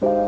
you